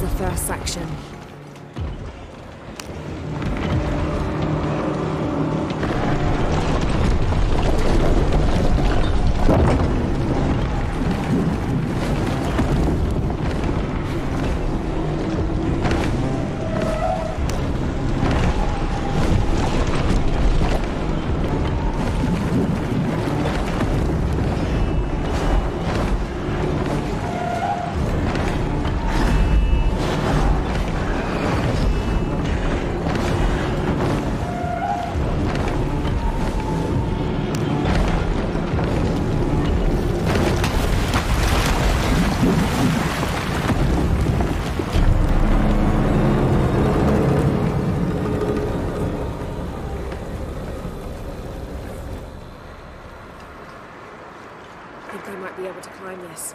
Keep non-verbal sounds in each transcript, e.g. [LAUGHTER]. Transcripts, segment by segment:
the first section. think I might be able to climb this.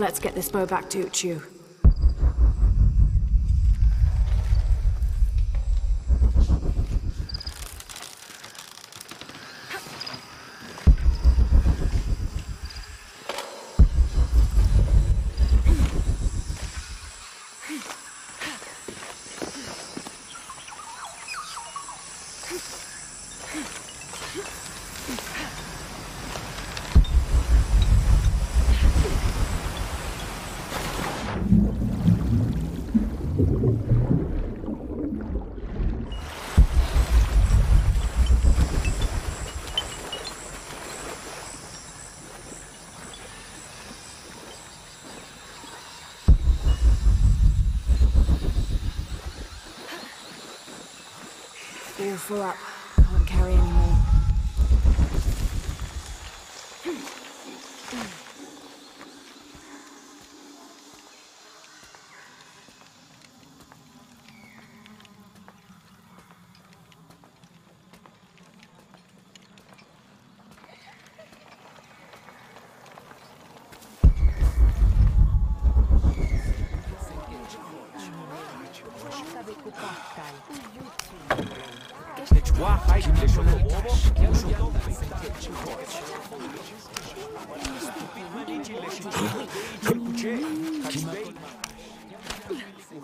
Let's get this bow back to Uchu.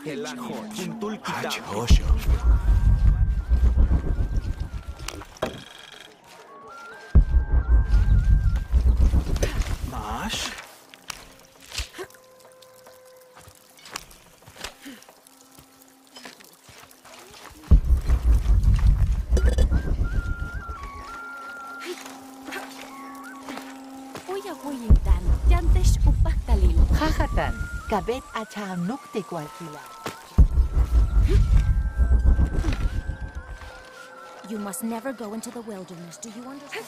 relaxa, Osio. Jajatan, kabet acha nukte kualkila. You must never go into the wilderness, do you understand?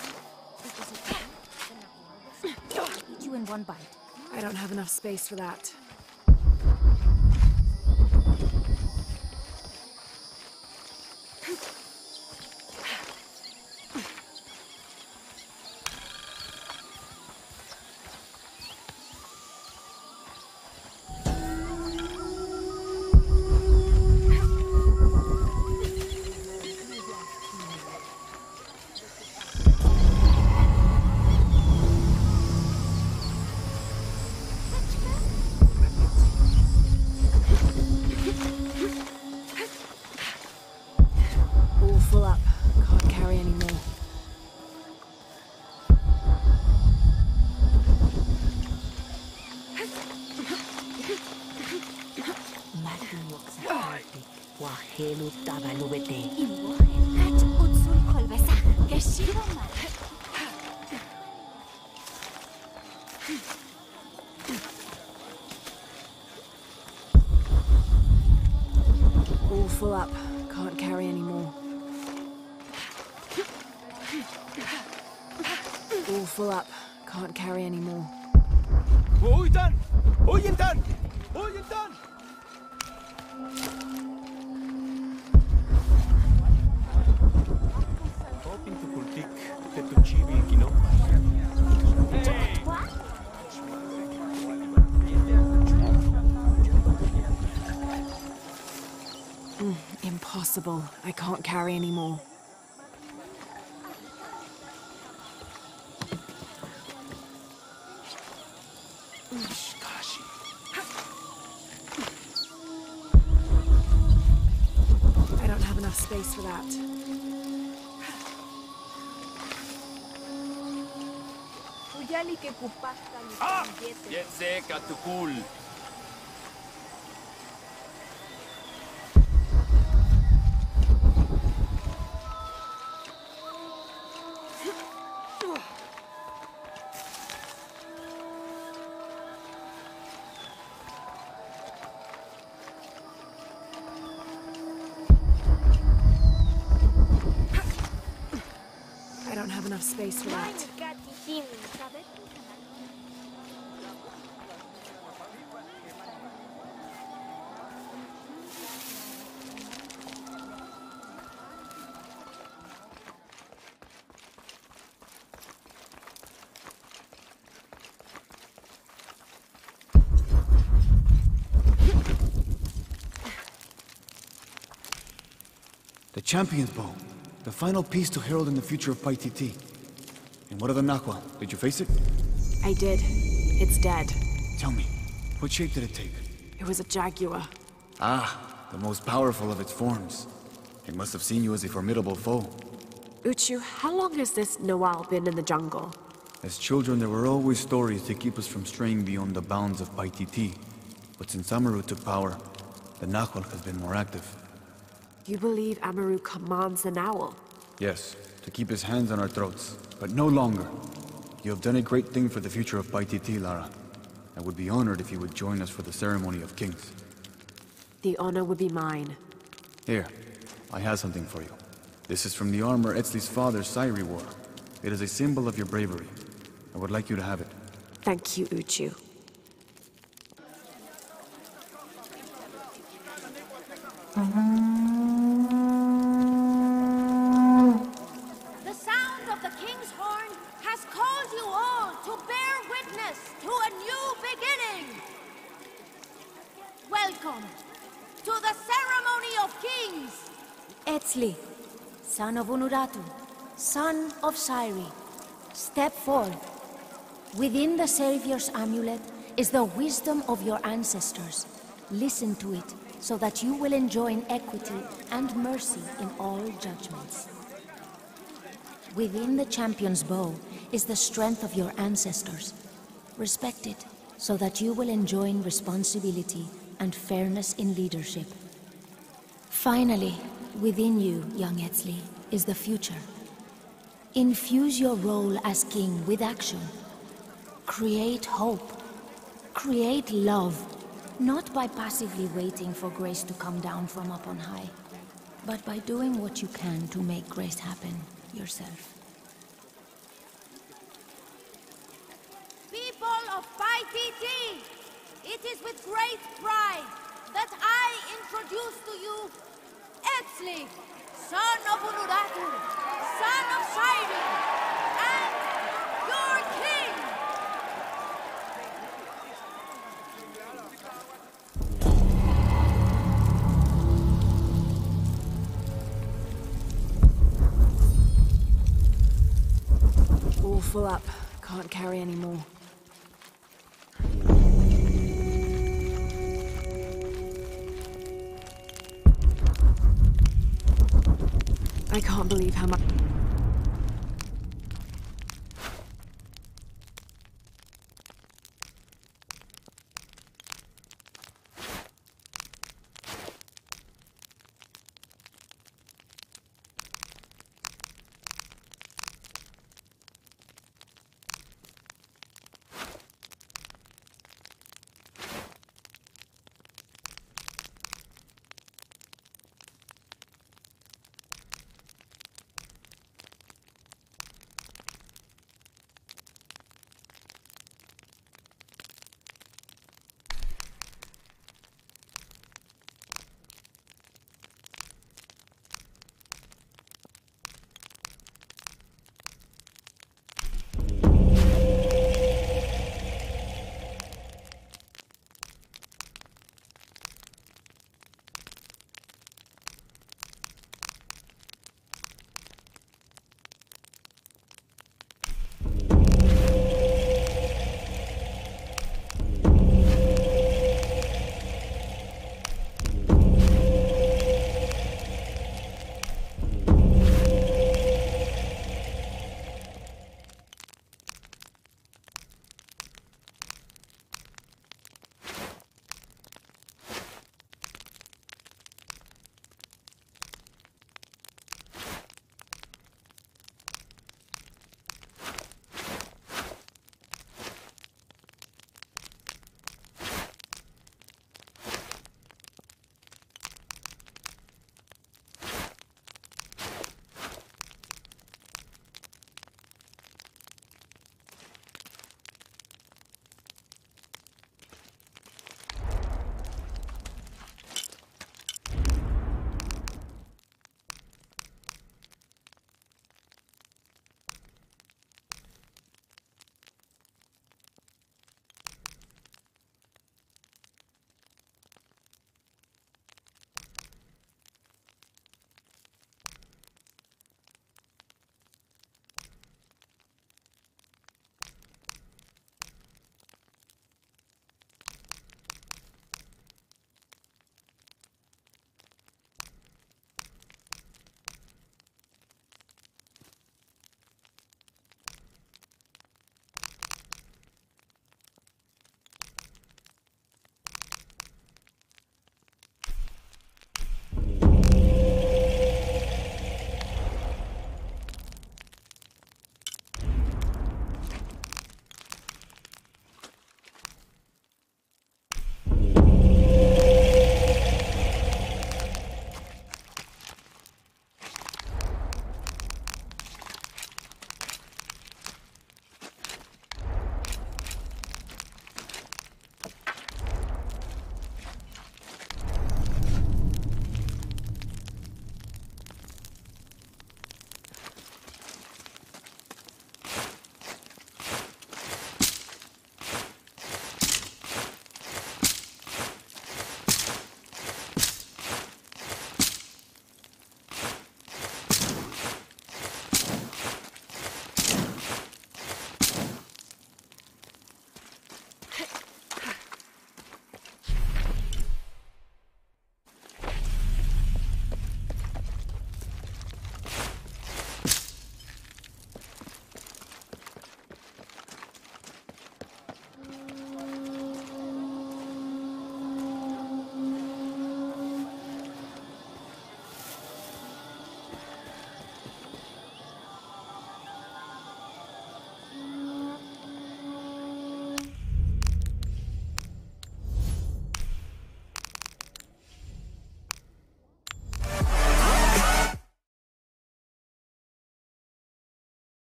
Because [LAUGHS] if you eat you in one bite. I don't have enough space for that. Full up. Impossible. I can't carry any more. I don't have enough space for that. Yetse ah! katukul. I don't space. The Champion's Bow. The final piece to herald in the future of Paititi. And what of the Nahual? Did you face it? I did. It's dead. Tell me, what shape did it take? It was a jaguar. Ah, the most powerful of its forms. It must have seen you as a formidable foe. Uchu, how long has this Nahual been in the jungle? As children, there were always stories to keep us from straying beyond the bounds of Paititi. But since Amaru took power, the Nahual has been more active. You believe Amaru commands Nahual? Yes, to keep his hands on our throats, but no longer. You have done a great thing for the future of Paititi, Lara. I would be honored if you would join us for the ceremony of kings. The honor would be mine. Here, I have something for you. This is from the armor Etzli's father, Sairi, wore. It is a symbol of your bravery. I would like you to have it. Thank you, Uchu. The sound of the king's horn has called you all to bear witness to a new beginning. Welcome to the ceremony of kings. Etzli, son of Unuratu, son of Sairi, step forth. Within the Savior's amulet is the wisdom of your ancestors. Listen to it so that you will enjoin equity and mercy in all judgments. Within the champion's bow is the strength of your ancestors. Respect it so that you will enjoin responsibility and fairness in leadership. Finally, within you, young Etzli, is the future. Infuse your role as king with action. Create hope. Create love. Not by passively waiting for grace to come down from up on high, but by doing what you can to make grace happen yourself. People of Paititi, it is with great pride that I introduce to you Etzli, son of Unuratu, son of Sairi, and your king! All full up. Can't carry any more. I can't believe how much...